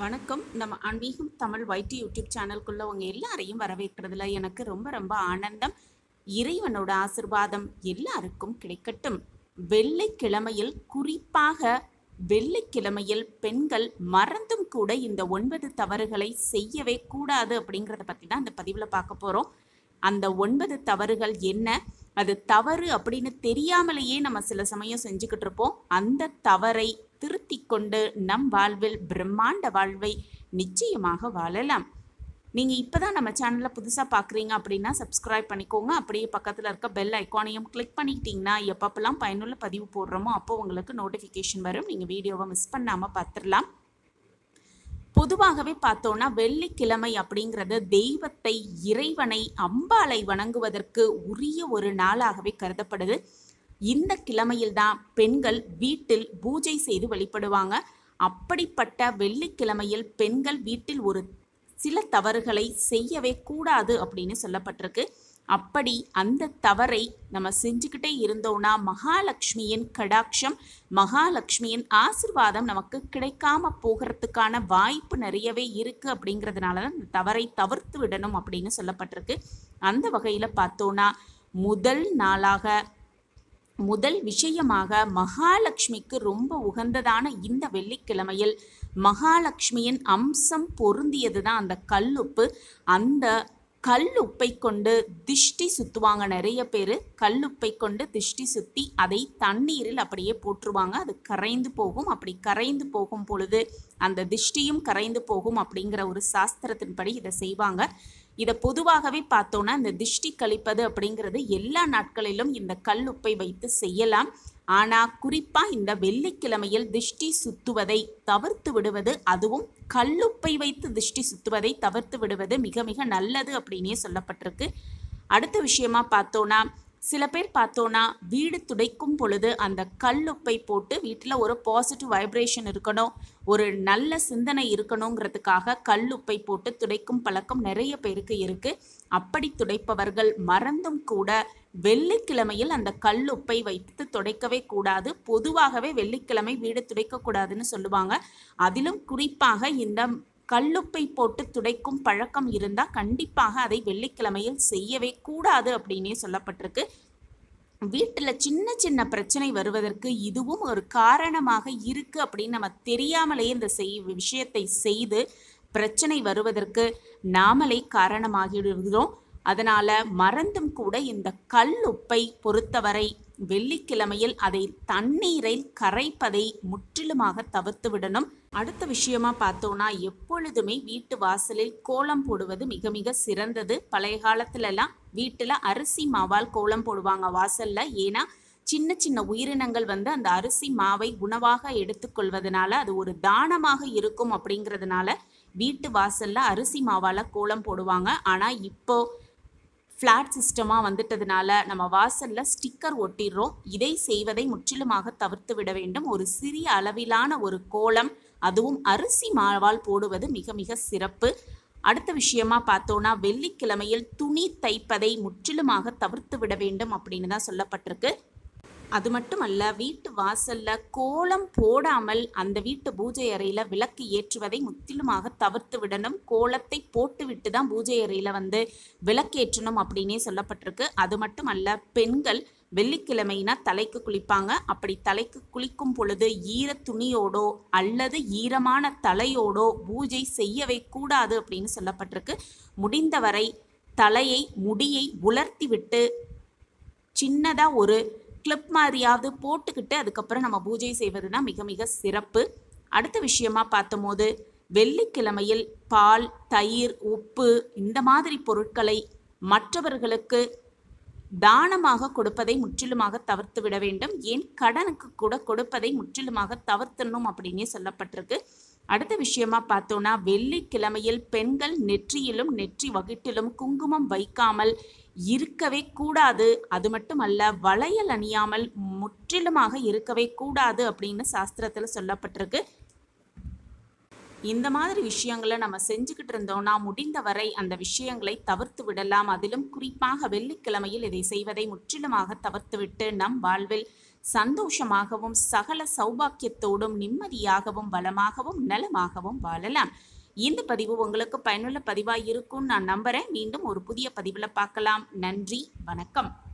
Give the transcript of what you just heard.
வணக்கம். நம்ம ஆன்மீகம் தமிழ் வைட்டி யூடியூப் சேனலுக்குள்ள உங்க எல்லாரையும் வரவேற்கிறதுல எனக்கு ரொம்ப ரொம்ப ஆனந்தம். இறைவனோட ஆசிர்வாதம் எல்லாருக்கும் கிடைக்கட்டும். வெள்ளிக்கிழமையில் குறிப்பாக வெள்ளிக்கிழமையில் பெண்கள் மறந்தும் கூட இந்த ஒன்பது தவறுகளை செய்யவே கூடாது அப்படிங்கிறத பற்றி தான் இந்த பதிவில் பார்க்க போகிறோம் அந்த ஒன்பது தவறுகள் என்ன? அது தவறு அப்படின்னு தெரியாமலேயே நம்ம சில சமயம் செஞ்சுக்கிட்டு இருப்போம். அந்த தவறை திருத்திக் கொண்டு நம் வாழ்வில் பிரம்மாண்ட வாழ்வை நிச்சயமாக வாழலாம். நீங்கள் இப்போ தான் நம்ம சேனலை புதுசாக பார்க்குறீங்க அப்படின்னா சப்ஸ்கிரைப் பண்ணிக்கோங்க. அப்படியே பக்கத்தில் இருக்க பெல் ஐக்கானையும் கிளிக் பண்ணிக்கிட்டிங்கன்னா எப்பப்பெல்லாம் பயனுள்ள பதிவு போடுறோமோ அப்போ உங்களுக்கு நோட்டிஃபிகேஷன் வரும். நீங்கள் வீடியோவை மிஸ் பண்ணாமல் பார்த்துடலாம் பொதுவாகவே பார்த்தோன்னா வெள்ளிக்கிழமை அப்படிங்கிறது தெய்வத்தை இறைவனை அம்பாளை வணங்குவதற்கு உரிய ஒரு நாளாகவே கருதப்படுது. இந்த கிழமையில்தான் பெண்கள் வீட்டில் பூஜை செய்து வழிபடுவாங்க. அப்படிப்பட்ட வெள்ளிக்கிழமையில் பெண்கள் வீட்டில் ஒரு சில தவறுகளை செய்யவே கூடாது அப்படின்னு சொல்லப்பட்டிருக்கு. அப்படி அந்த தவறை நம்ம செஞ்சுக்கிட்டே இருந்தோம்னா மகாலட்சுமியின் கடாட்சம் மகாலட்சுமியின் ஆசிர்வாதம் நமக்கு கிடைக்காம போகிறதுக்கான வாய்ப்பு நிறையவே இருக்குது அப்படிங்கிறதுனால தான் இந்த தவறை தவிர்த்து விடணும் அப்படின்னு சொல்லப்பட்டிருக்கு. அந்த வகையில் பார்த்தோன்னா முதல் நாளாக முதல் விஷயமாக மகாலட்சுமிக்கு ரொம்ப உகந்ததான இந்த வெள்ளிக்கிழமையில் மகாலட்சுமியின் அம்சம் பொருந்தியது தான் அந்த கல்லுப்பு. அந்த கல்லுப்பை கொண்டு திஷ்டி சுற்றுவாங்க நிறைய பேர். கல்லுப்பை கொண்டு திஷ்டி சுற்றி அதை தண்ணீரில் அப்படியே போட்டுருவாங்க அது கரைந்து போகும். அப்படி கரைந்து போகும் பொழுது அந்த திஷ்டியும் கரைந்து போகும் அப்படிங்கிற ஒரு சாஸ்திரத்தின்படி இதை செய்வாங்க. இதை பொதுவாகவே பார்த்தோன்னா இந்த திஷ்டி கழிப்பது அப்படிங்கிறது எல்லா நாட்களிலும் இந்த கல்லுப்பை வைத்து செய்யலாம். ஆனால் குறிப்பாக இந்த வெள்ளிக்கிழமையில் திஷ்டி சுத்துவதை தவிர்த்து விடுவது அதுவும் கல்லுப்பை வைத்து திஷ்டி சுத்துவதை தவிர்த்து விடுவது மிக மிக நல்லது அப்படின்னே சொல்லப்பட்டிருக்கு. அடுத்த விஷயமா பார்த்தோன்னா சில பேர் பார்த்தோன்னா வீடு துடைக்கும் பொழுது அந்த கல்லுப்பை போட்டு வீட்டில் ஒரு பாசிட்டிவ் வைப்ரேஷன் இருக்கணும் ஒரு நல்ல சிந்தனை இருக்கணுங்கிறதுக்காக கல்லுப்பை போட்டு துடைக்கும் பழக்கம் நிறைய பேருக்கு இருக்குது அப்படி துடைப்பவர்கள் மறந்தும் கூட வெள்ளிக்கிழமையில் அந்த கல்லுப்பை வைத்து துடைக்கவே கூடாது. பொதுவாகவே வெள்ளிக்கிழமை வீடு துடைக்கக்கூடாதுன்னு சொல்லுவாங்க. அதிலும் குறிப்பாக இந்த கல்லுப்பை போட்டு துடைக்கும் பழக்கம் இருந்தால் கண்டிப்பாக அதை வெள்ளிக்கிழமையில் செய்யவே கூடாது அப்படின்னே சொல்லப்பட்டிருக்கு. வீட்டில் சின்ன சின்ன பிரச்சனை வருவதற்கு இதுவும் ஒரு காரணமாக இருக்குது அப்படின்னு நம்ம தெரியாமலேயே இந்த செய் விஷயத்தை செய்து பிரச்சனை வருவதற்கு நாமளே காரணமாகிடுகிறோம் அதனால் மறந்தும் கூட இந்த கல்லுப்பை பொறுத்தவரை வெள்ளிக்கிழமையில் அதை தண்ணீரில் கரைப்பதை முற்றிலுமாக தவிர்த்து விடணும். அடுத்த விஷயமா பார்த்தோம்னா எப்பொழுதுமே வீட்டு வாசலில் கோலம் போடுவது மிக மிக சிறந்தது. பழைய காலத்துலலாம் வீட்டில் அரிசி மாவால் கோலம் போடுவாங்க வாசலில். ஏன்னா சின்ன சின்ன உயிரினங்கள் வந்து அந்த அரிசி மாவை உணவாக எடுத்துக்கொள்வதனால அது ஒரு தானமாக இருக்கும் அப்படிங்கிறதுனால வீட்டு வாசலில் அரிசி மாவால் கோலம் போடுவாங்க. ஆனால் இப்போ ஃப்ளாட் சிஸ்டமாக வந்துட்டதுனால நம்ம வாசலில் ஸ்டிக்கர் ஒட்டிடுறோம். இதை செய்வதை முற்றிலுமாக தவிர்த்து விட வேண்டும். ஒரு சிறிய அளவிலான ஒரு கோலம் அதுவும் அரிசி மாவால் போடுவது மிக மிக சிறப்பு. அடுத்த விஷயமா பார்த்தோன்னா வெள்ளிக்கிழமையில் துணி தைப்பதை முற்றிலுமாக தவிர்த்து விட வேண்டும் அப்படின்னு தான் சொல்லப்பட்டிருக்கு. அது மட்டும் அல்ல வீட்டு வாசல்ல கோலம் போடாமல் அந்த வீட்டு பூஜை அறையில விளக்கு ஏற்றுவதை முற்றிலுமாக தவிர்த்து விடணும். கோலத்தை போட்டுவிட்டு தான் பூஜை அறையில வந்து விளக்கேற்றணும் அப்படின்னே சொல்லப்பட்டிருக்கு. அது மட்டும் அல்ல பெண்கள் வெள்ளிக்கிழமைனா தலைக்கு குளிப்பாங்க. அப்படி தலைக்கு குளிக்கும் பொழுது ஈர துணியோடோ அல்லது ஈரமான தலையோடோ பூஜை செய்யவே கூடாது அப்படின்னு சொல்லப்பட்டிருக்கு. முடிந்தவரை தலையை முடியை உலர்த்தி விட்டு சின்னதாக ஒரு கிளிப் மாதிரியாவது போட்டுக்கிட்டு அதுக்கப்புறம் நம்ம பூஜை செய்வது தான் மிக மிக சிறப்பு. அடுத்த விஷயமா பார்த்தபோது வெள்ளிக்கிழமையில் பால் தயிர் உப்பு இந்த மாதிரி பொருட்களை மற்றவர்களுக்கு தானமாக கொடுப்பதை முற்றிலுமாக தவிர்த்து விட வேண்டும். ஏன்? கடனுக்கு கூட கொடுப்பதை முற்றிலுமாக தவிர்த்தணும் அப்படின்னே சொல்லப்பட்டிருக்கு. அடுத்த விஷயமா பார்த்தோன்னா வெள்ளிக்கிழமையில் பெண்கள் நெற்றியிலும் நெற்றி வகிட்டிலும் குங்குமம் வைக்காமல் இருக்கவே கூடாது. அது மட்டும் அல்ல வளையல் அணியாமல் முற்றிலுமாக இருக்கவே கூடாது அப்படின்னு சாஸ்திரத்தில் சொல்லப்பட்டிருக்கு. இந்த மாதிரி விஷயங்களை நம்ம செஞ்சுக்கிட்டு இருந்தோம்னா முடிந்தவரை அந்த விஷயங்களை தவிர்த்து விடலாம். அதிலும் குறிப்பாக வெள்ளிக்கிழமையில் இதை செய்வதை முற்றிலுமாக தவிர்த்துவிட்டு நம் வாழ்வில் சந்தோஷமாகவும் சகல சௌபாக்கியத்தோடும் நிம்மதியாகவும் வளமாகவும் நலமாகவும் வாழலாம். இந்த பதிவு உங்களுக்கு பயனுள்ள பதிவாக இருக்கும் நான் நம்புறேன். மீண்டும் ஒரு புதிய பதிவில் பார்க்கலாம். நன்றி வணக்கம்.